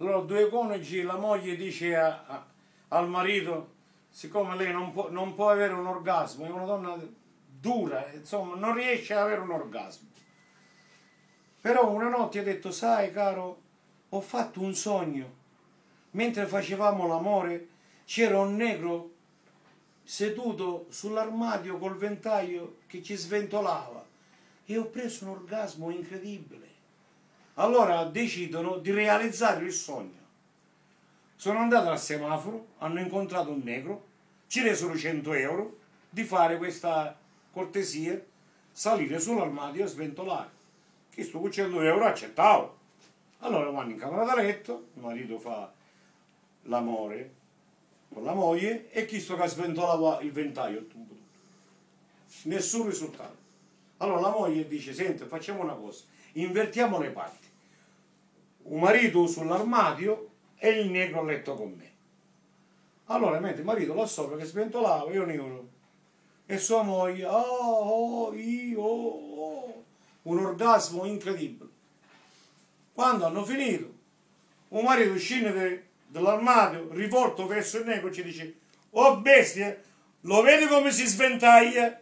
Allora due coniugi, la moglie dice a, a, al marito, siccome lei non può, non può avere un orgasmo, è una donna dura, insomma, non riesce ad avere un orgasmo. Però una notte ha detto, sai caro, ho fatto un sogno. Mentre facevamo l'amore c'era un negro seduto sull'armadio col ventaglio che ci sventolava e ho preso un orgasmo incredibile. Allora decidono di realizzare il sogno. Sono andati al semaforo, hanno incontrato un negro, ci resero 100 euro di fare questa cortesia, salire sull'armadio e sventolare. Chi sto con 100 euro accettavo. Allora vanno in camera da letto, il marito fa l'amore con la moglie e chi sto che sventolava il ventaglio. Nessun risultato. Allora la moglie dice, senti, facciamo una cosa, invertiamo le parti. Un marito sull'armadio e il negro a letto con me. Allora mentre il marito là sopra che sventolava, io negro. E sua moglie, oh, oh, io, oh, un orgasmo incredibile. Quando hanno finito, un marito scende dall'armadio, rivolto verso il negro, ci dice, oh bestia, lo vedi come si sventaglia?